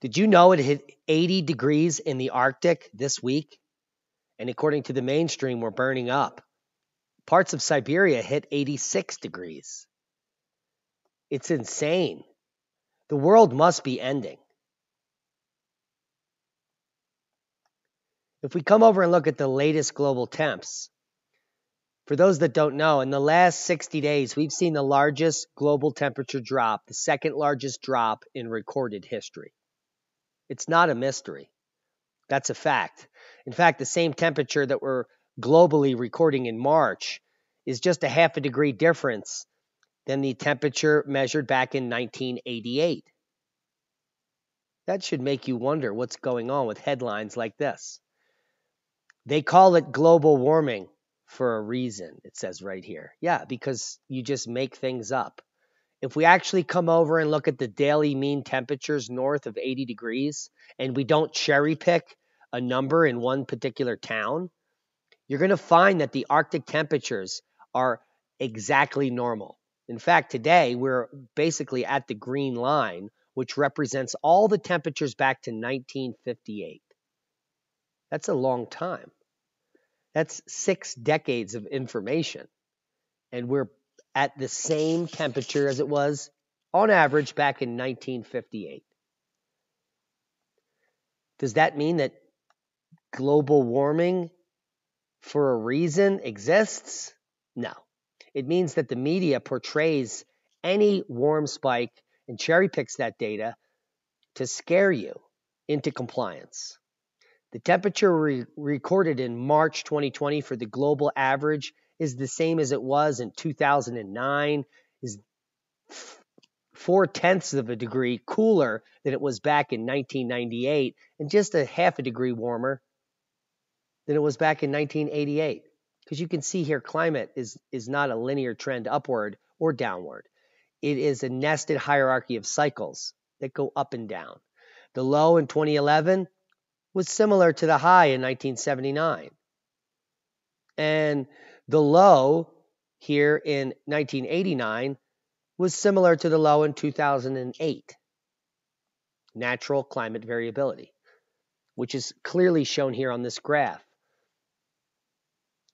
Did you know it hit 80 degrees in the Arctic this week? And according to the mainstream, we're burning up. Parts of Siberia hit 86 degrees. It's insane. The world must be ending. If we come over and look at the latest global temps, for those that don't know, in the last 60 days, we've seen the largest global temperature drop, the second largest drop in recorded history. It's not a mystery. That's a fact. In fact, the same temperature that we're globally recording in March is just a half a degree difference than the temperature measured back in 1988. That should make you wonder what's going on with headlines like this. They call it global warming for a reason, it says right here. Yeah, because you just make things up. If we actually come over and look at the daily mean temperatures north of 80 degrees and we don't cherry pick a number in one particular town, you're going to find that the Arctic temperatures are exactly normal. In fact, today we're basically at the green line, which represents all the temperatures back to 1958. That's a long time. That's six decades of information. And we're at the same temperature as it was on average back in 1958. Does that mean that global warming for a reason exists? No. It means that the media portrays any warm spike and cherry picks that data to scare you into compliance. The temperature re- recorded in March 2020 for the global average is the same as it was in 2009, is four tenths of a degree cooler than it was back in 1998, and just a half a degree warmer than it was back in 1988. Because you can see here, climate is, is not a linear trend upward or downward. It is a nested hierarchy of cycles that go up and down. The low in 2011 was similar to the high in 1979. And the low here in 1989 was similar to the low in 2008. Natural climate variability, which is clearly shown here on this graph.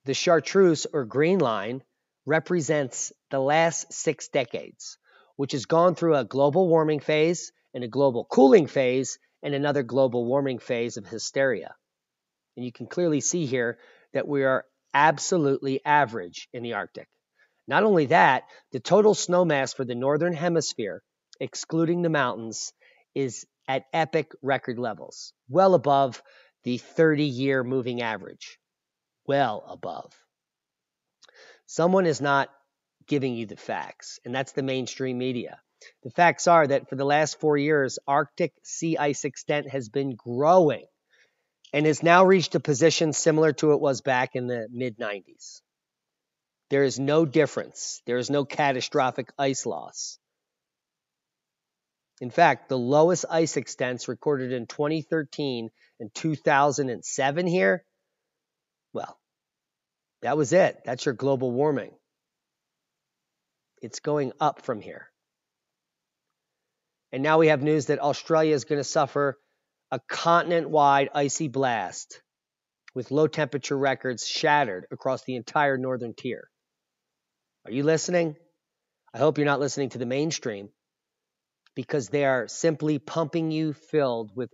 The chartreuse or green line represents the last six decades, which has gone through a global warming phase and a global cooling phase and another global warming phase of hysteria. And you can clearly see here that we are absolutely average in the Arctic. Not only that, the total snow mass for the northern hemisphere, excluding the mountains, is at epic record levels, well above the 30 year moving average. Well above. Someone is not giving you the facts, and that's the mainstream media. The facts are that for the last four years, Arctic sea ice extent has been growing and has now reached a position similar to it was back in the mid 90s. There is no difference. There is no catastrophic ice loss. In fact, the lowest ice extents recorded in 2013 and 2007 here, well, that was it. That's your global warming. It's going up from here. And now we have news that Australia is going to suffer a continent wide icy blast with low temperature records shattered across the entire northern tier. Are you listening? I hope you're not listening to the mainstream because they are simply pumping you filled with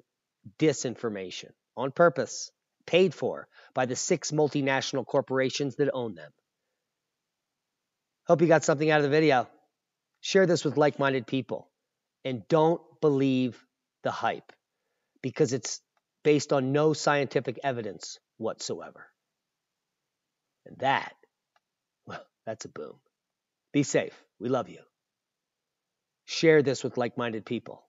disinformation on purpose, paid for by the six multinational corporations that own them. Hope you got something out of the video. Share this with like minded people and don't believe the hype because it's based on no scientific evidence whatsoever. And that, well, that's a boom. Be safe. We love you. Share this with like minded people.